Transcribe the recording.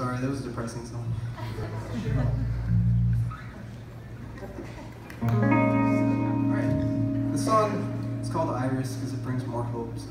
sorry, that was a depressing song. Alright, the song is called Iris because it brings more hope, so.